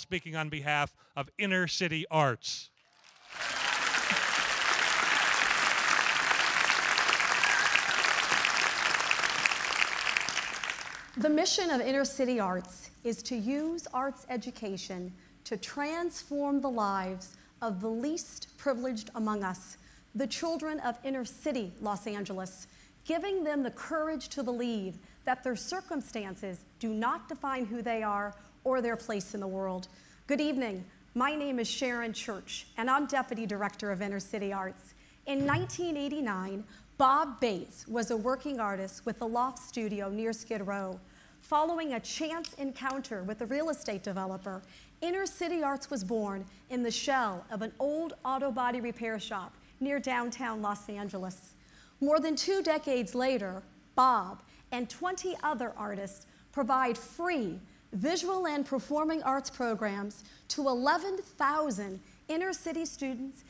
speaking on behalf of Inner City Arts. The mission of Inner City Arts is to use arts education to transform the lives of the least privileged among us, the children of inner city Los Angeles, giving them the courage to believe that their circumstances do not define who they are or their place in the world. Good evening. My name is Sharyn Church, and I'm Deputy Director of Inner City Arts. In 1989, Bob Bates was a working artist with the Loft Studio near Skid Row. Following a chance encounter with a real estate developer, Inner City Arts was born in the shell of an old auto body repair shop near downtown Los Angeles. More than two decades later, Bob and 20 other artists provide free visual and performing arts programs to 11,000 inner city students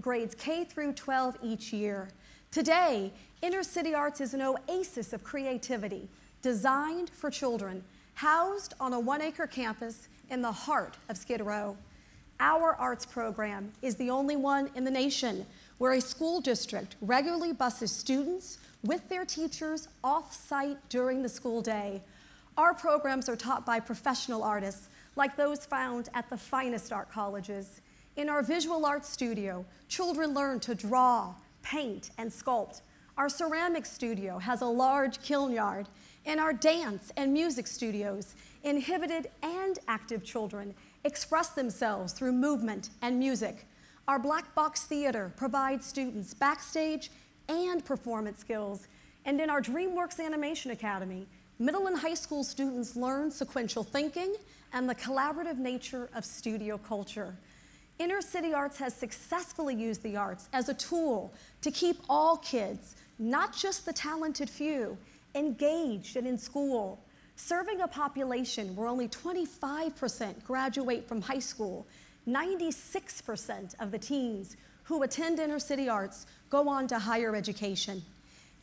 grades K through 12 each year. Today, inner city arts is an oasis of creativity designed for children, housed on a one acre campus in the heart of Skid Row. Our arts program is the only one in the nation where a school district regularly buses students with their teachers off site during the school day. Our programs are taught by professional artists like those found at the finest art colleges. In our visual arts studio, children learn to draw, paint, and sculpt. Our ceramic studio has a large kiln yard. In our dance and music studios, inhibited and active children express themselves through movement and music. Our black box theater provides students backstage and performance skills. And in our DreamWorks Animation Academy, middle and high school students learn sequential thinking and the collaborative nature of studio culture. Inner City Arts has successfully used the arts as a tool to keep all kids, not just the talented few, engaged and in school. Serving a population where only 25% graduate from high school, 96% of the teens who attend inner city arts go on to higher education.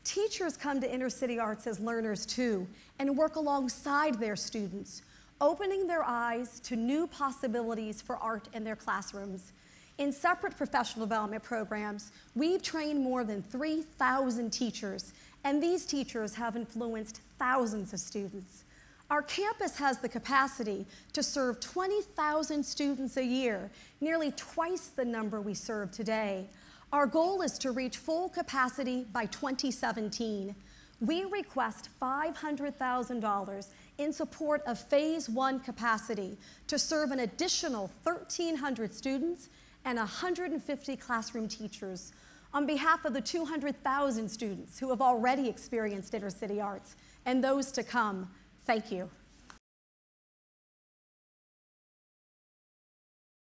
Teachers come to inner city arts as learners too and work alongside their students, opening their eyes to new possibilities for art in their classrooms. In separate professional development programs, we've trained more than 3,000 teachers, and these teachers have influenced thousands of students. Our campus has the capacity to serve 20,000 students a year, nearly twice the number we serve today. Our goal is to reach full capacity by 2017. We request $500,000 in support of phase one capacity to serve an additional 1,300 students and 150 classroom teachers on behalf of the 200,000 students who have already experienced inner city arts and those to come. Thank you.